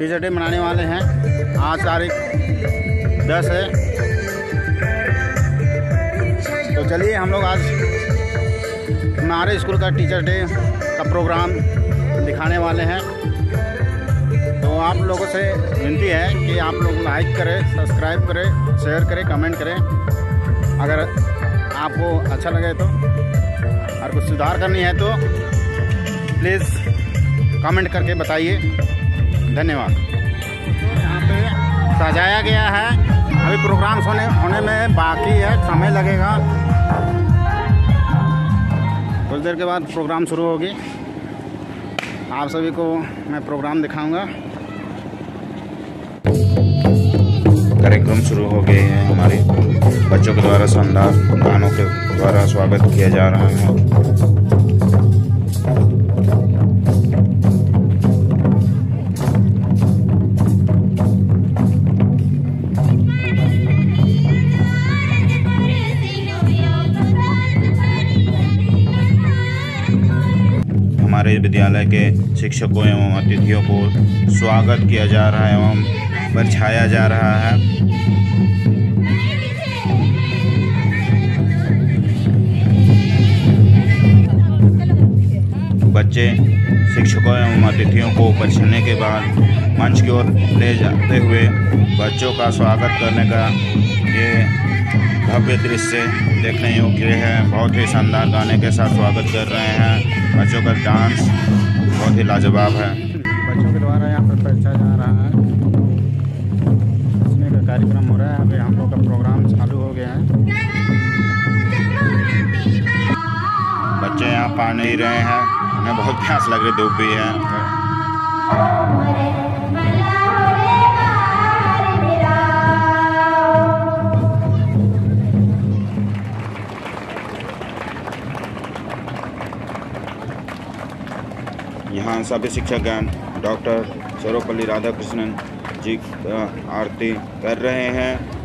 Teacher day मनाने वाले हैं। आज तारीख दस है। तो चलिए हम लोग आज हमारे स्कूल का टीचर डे का प्रोग्राम दिखाने वाले हैं। तो आप लोगों से विनती है कि आप लोग लाइक करें सब्सक्राइब करें शेयर करें कमेंट करें। अगर आपको अच्छा लगे तो और कुछ सुधार करनी है तो प्लीज़ कमेंट करके बताइए। धन्यवाद। यहाँ पे सजाया गया है। अभी प्रोग्राम होने होने में बाकी है, समय लगेगा। कुछ देर के बाद प्रोग्राम शुरू होगी। आप सभी को मैं प्रोग्राम दिखाऊँगा। कार्यक्रम शुरू हो गए हैं हमारे। बच्चों के द्वारा शानदार गानों के द्वारा स्वागत किया जा रहा है। हमारे विद्यालय के शिक्षकों एवं अतिथियों को स्वागत किया जा रहा है एवं परछाया जा रहा है। बच्चे, शिक्षकों एवं अतिथियों को परछने के बाद मंच की ओर ले जाते हुए बच्चों का स्वागत करने का ये भव्य दृश्य देखने योग्य है। बहुत ही शानदार गाने के साथ स्वागत कर रहे हैं। बच्चों का डांस बहुत ही लाजवाब है। बच्चों के द्वारा यहाँ पर परीक्षा जा रहा है। इसमें का कार्यक्रम हो रहा है। अभी हम लोग का प्रोग्राम चालू हो गया है। बच्चे यहाँ पा नहीं रहे हैं। उन्हें बहुत प्यास लग रही धूप भी है। सभी शिक्षकगण डॉक्टर सर्वपल्ली राधाकृष्णन जी आरती कर रहे हैं।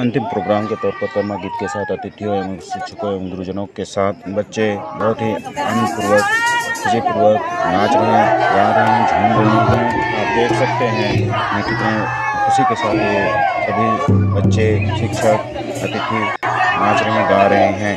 अंतिम प्रोग्राम के तौर पर कर्मा गीत के साथ अतिथियों एवं शिक्षकों एवं गुरुजनों के साथ बच्चे बहुत ही आनंदपूर्वक, खुशीपूर्वक नाच रहे हैं, गा रहे हैं, झूम रहे हैं। आप देख सकते हैं कि कितने खुशी के साथ ये सभी बच्चे, शिक्षक, अतिथि नाच रहे हैं, गा रहे हैं।